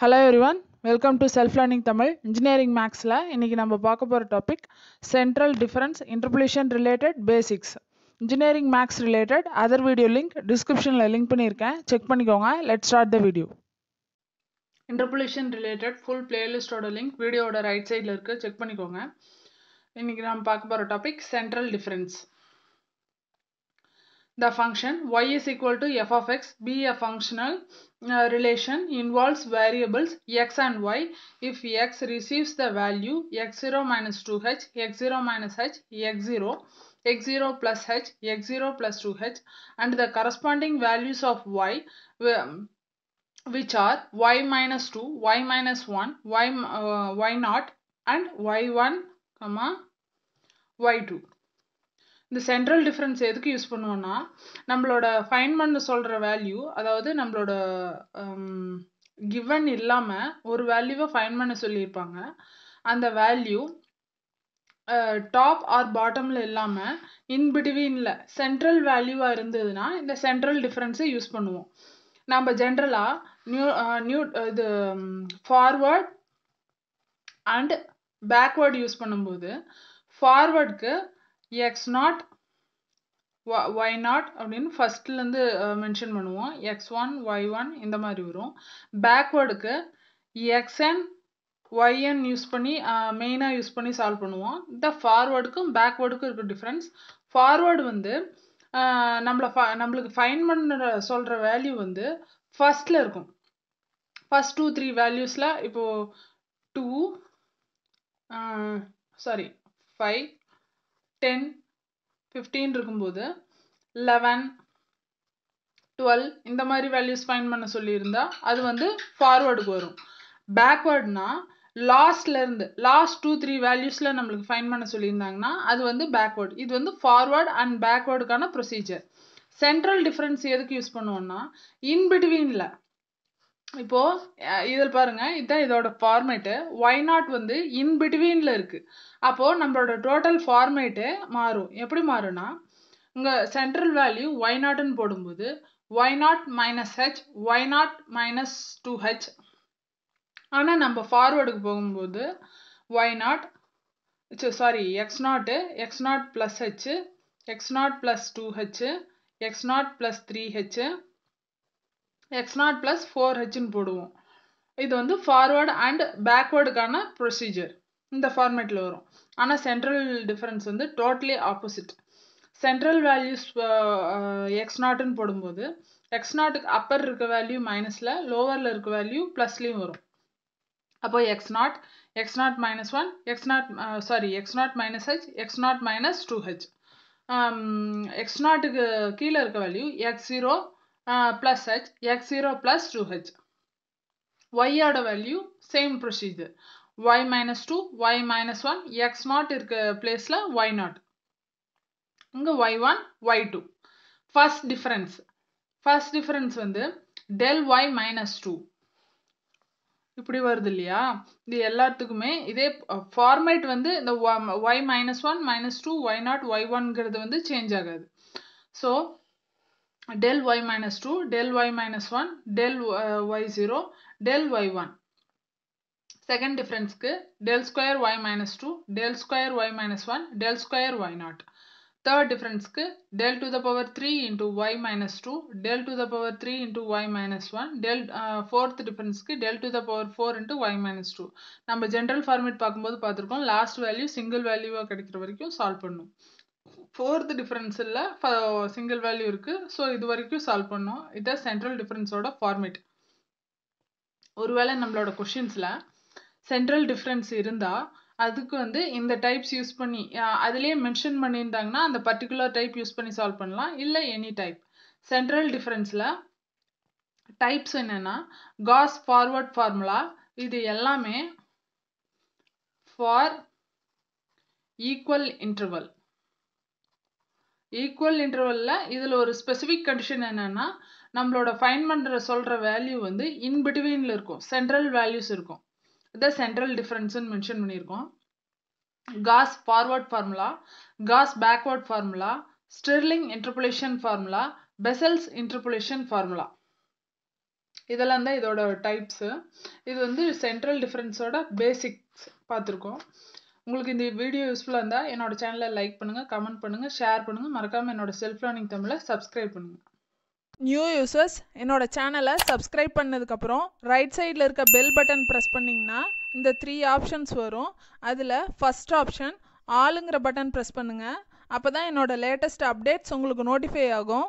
Hello everyone welcome to self learning Tamil engineering மேக்ஸில் இன்றைக்கி நம்ம பார்க்க போகிற topic central difference interpolation related basics engineering maths related other video link டிஸ்கிரிப்ஷனில் link பண்ணியிருக்கேன். செக் பண்ணிக்கோங்க let start the video interpolation related full பிளேலிஸ்டோட link வீடியோட right சைடில் இருக்குது செக் பண்ணிக்கோங்க. இன்றைக்கி நம்ம பார்க்க போகிற topic central difference The function y is equal to f of x be a functional uh, relation involves variables x and y if x receives the value x0 minus 2h, x0 minus h, x0, x0 plus h, x0 plus 2h and the corresponding values of y um, which are y minus 2, y minus 1, y, uh, y naught and y1, comma, y2. இந்த central difference எதுக்கு use பண்ணுவோம்னா நம்மளோட fine பண்ண சொல்கிற value அதாவது நம்மளோட um, given இல்லாமல் ஒரு வேல்யூவை ஃபைன் பண்ண சொல்லியிருப்பாங்க. அந்த வேல்யூ டாப் ஆர் பாட்டமில் இல்லாமல் இன்பிட்வீனில் சென்ட்ரல் வேல்யூவாக இருந்ததுன்னா இந்த சென்ட்ரல் டிஃப்ரென்ஸை யூஸ் பண்ணுவோம். நம்ம ஜென்ரலாக நியூ நியூ இது ஃபார்வர்ட் அண்ட் பேக்வேர்டு யூஸ் பண்ணும்போது ஃபார்வர்டுக்கு எக்ஸ் நாட் ஒய் நாட் அப்படின்னு ஃபஸ்ட்லேருந்து மென்ஷன் uh, பண்ணுவோம். எக்ஸ் ஒன் ஒய் ஒன் இந்த மாதிரி வரும். பேக்வேர்டுக்கு x n y n use பண்ணி uh, மெயினாக யூஸ் பண்ணி சால்வ் பண்ணுவோம். இந்த ஃபார்வேர்டுக்கும் பேக்வேர்டுக்கும் இருக்க டிஃப்ரென்ஸ் ஃபார்வேர்டு வந்து uh, நம்மளை ஃப நம்மளுக்கு ஃபைன் பண்ண சொல்கிற வேல்யூ வந்து ஃபஸ்ட்டில் இருக்கும். ஃபஸ்ட் டூ த்ரீ வேல்யூஸில் இப்போது two sorry five ten fifteen இருக்கும்போது லெவன் டுவெல் இந்த மாதிரி வேல்யூஸ் ஃபைன் பண்ண சொல்லியிருந்தா அது வந்து ஃபார்வேர்டுக்கு வரும். பேக்வேர்ட்னா லாஸ்ட்லேருந்து லாஸ்ட் டூ த்ரீ வேல்யூஸில் நம்மளுக்கு ஃபைன் பண்ண சொல்லியிருந்தாங்கன்னா அது வந்து பேக்வேர்டு இது வந்து ஃபார்வேர்டு அண்ட் பேக்வேர்டுக்கான ப்ரொசீஜர் சென்ட்ரல் டிஃப்ரென்ஸ் எதுக்கு யூஸ் பண்ணுவோம்னா இன்பிட்வீனில் இப்போ இதில் பாருங்க இதுதான் இதோட ஃபார்மேட்டு ஒய் நாட் வந்து இன் பிட்வீனில் இருக்குது அப்போது நம்மளோட டோட்டல் ஃபார்மேட்டு மாறும். எப்படி மாறும்னா இங்கே சென்ட்ரல் வேல்யூ ஒய் நாட்னு போடும்போது y nought minus h y nought minus two h ஆனால் நம்ம ஃபார்வேர்டுக்கு போகும்போது y nought sorry x nought x nought plus h x nought plus two h x nought plus three h x nought plus four ஹெச்னு போடுவோம். இது வந்து forward and பேக்வேர்டுக்கான procedure இந்த ஃபார்மேட்டில் வரும். ஆனால் சென்ட்ரல் டிஃப்ரென்ஸ் வந்து totally opposite central values x நாட்டுன்னு போடும்போது எக்ஸ் நாட்டுக்கு அப்பர் இருக்க வேல்யூ மைனஸில் லோவரில் இருக்க வேல்யூ ப்ளஸ்லேயும் வரும். அப்போ x nought x nought minus one x nought sorry x nought minus h x nought minus two h x நாட்டுக்கு கீழே இருக்க value x zero plus h x zero plus two h ஒய்யோட value same procedure y minus two y minus one x nought இருக்க பிளேஸில் y nought இங்கே y one y two first difference வந்து del y minus two இப்படி வருது இல்லையா? இது எல்லாத்துக்குமே இதே ஃபார்மேட் வந்து இந்த y minus one minus two y nought y ஒன்ங்கிறது வந்து சேஞ்ச் ஆகாது. So del y minus 2, del y minus 1, del uh, y0, del y1. Second difference க்கு del square y minus 2, del square y minus 1, del square y0. Third difference க்கு del to the power 3 into y minus 2, del to the power 3 into y minus 1, del uh, fourth difference க்கு del to the power 4 into y minus 2. நம்ம general format பார்க்கும்போது பார்த்துருக்கோம் last value single வேல்யூவாக கிடைக்கிற வரைக்கும் solve பண்ணும் fourth டிஃப்ரென்ஸில் single value இருக்குது ஸோ இது வரைக்கும் சால்வ் பண்ணோம். இதான் சென்ட்ரல் டிஃப்ரென்ஸோட ஃபார்மேட் ஒருவேளை நம்மளோட கொஷின்ஸில் சென்ட்ரல் டிஃப்ரென்ஸ் இருந்தால் அதுக்கு வந்து இந்த டைப்ஸ் யூஸ் பண்ணி அதுலேயே மென்ஷன் பண்ணியிருந்தாங்கன்னா அந்த பர்டிகுலர் டைப் யூஸ் பண்ணி சால்வ் பண்ணலாம். இல்லை எனி டைப் சென்ட்ரல் டிஃப்ரென்ஸில் டைப்ஸ் என்னென்னா காஸ் ஃபார்வர்ட் ஃபார்முலா இது எல்லாமே ஃபார் ஈக்குவல் இன்டர்வல் ஈக்குவல் இன்டர்வலில் இதில் ஒரு ஸ்பெசிஃபிக் கண்டிஷன் என்னென்னா நம்மளோட ஃபைன் பண்ணுற சொல்கிற வேல்யூ வந்து இன்பிட்வீனில் இருக்கும். சென்ட்ரல் வேல்யூஸ் இருக்கும். இதான் சென்ட்ரல் டிஃப்ரென்ஸ்னு மென்ஷன் பண்ணியிருக்கோம். Gauss forward formula Gauss backward formula Stirling interpolation formula Bessel's interpolation formula இதெல்லாம் தான் இதோட டைப்ஸு இது வந்து சென்ட்ரல் டிஃப்ரென்ஸோட பேசிக்ஸ் பார்த்துருக்கோம். உங்களுக்கு இந்த வீடியோ யூஸ்ஃபுல்லாக இருந்தால் என்னோட சேனலை லைக் பண்ணுங்கள் கமெண்ட் பண்ணுங்கள் ஷேர் பண்ணுங்கள் மறக்காமல் என்னோட செல்ஃப் லேர்னிங் தமிழை சப்ஸ்கிரைப் பண்ணுங்கள் நியூ யூசர்ஸ் என்னோட சேனலை சப்ஸ்கிரைப் பண்ணதுக்கப்புறம் ரைட் சைடில் இருக்க பெல் பட்டன் ப்ரெஸ் பண்ணிங்கன்னா இந்த த்ரீ ஆப்ஷன்ஸ் வரும். அதில் ஃபஸ்ட் ஆப்ஷன் ஆளுங்கிற பட்டன் ப்ரெஸ் பண்ணுங்கள் அப்போ தான் என்னோட லேட்டஸ்ட் அப்டேட்ஸ் உங்களுக்கு நோட்டிஃபை ஆகும்.